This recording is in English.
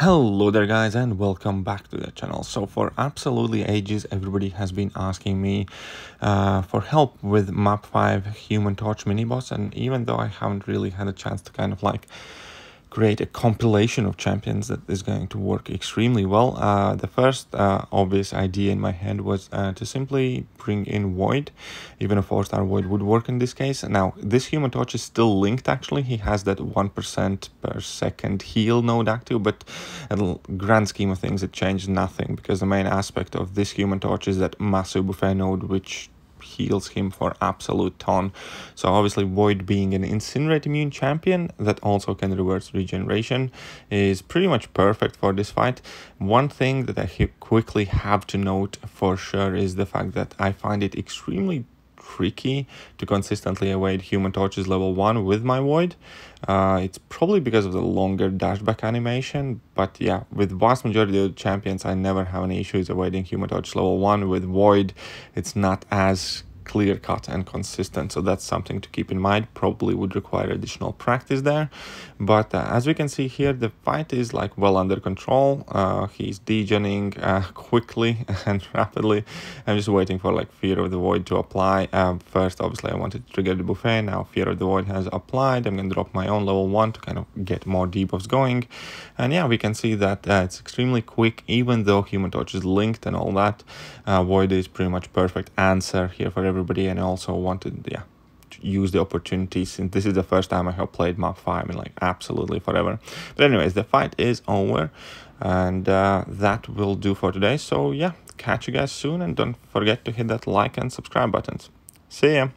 Hello there guys and welcome back to the channel. So for absolutely ages everybody has been asking me uh, for help with map 5 human torch mini boss and even though I haven't really had a chance to kind of like create a compilation of champions that is going to work extremely well. Uh, the first uh, obvious idea in my head was uh, to simply bring in Void. Even a 4-star Void would work in this case. Now, this Human Torch is still linked actually. He has that 1% per second heal node active, but in grand scheme of things, it changed nothing because the main aspect of this Human Torch is that massive buffet node, which heals him for absolute ton. So obviously Void being an Incinerate immune champion that also can reverse regeneration is pretty much perfect for this fight. One thing that I quickly have to note for sure is the fact that I find it extremely tricky to consistently evade human torches level 1 with my void. Uh, it's probably because of the longer dashback animation, but yeah, with vast majority of champions, I never have any issues evading human torch level 1. With void, it's not as clear cut and consistent. So that's something to keep in mind. Probably would require additional practice there. But uh, as we can see here, the fight is like well under control. Uh, he's degening uh, quickly and rapidly. I'm just waiting for like Fear of the Void to apply. Um, first, obviously, I wanted to trigger the buffet. Now Fear of the Void has applied. I'm going to drop my own level 1 to kind of get more debuffs going. And yeah, we can see that uh, it's extremely quick, even though Human Torch is linked and all that. Uh, Void is pretty much perfect answer here for every everybody and I also wanted yeah to use the opportunity since this is the first time I have played map 5 in like absolutely forever. But anyways the fight is over and uh, that will do for today. So yeah catch you guys soon and don't forget to hit that like and subscribe buttons. See ya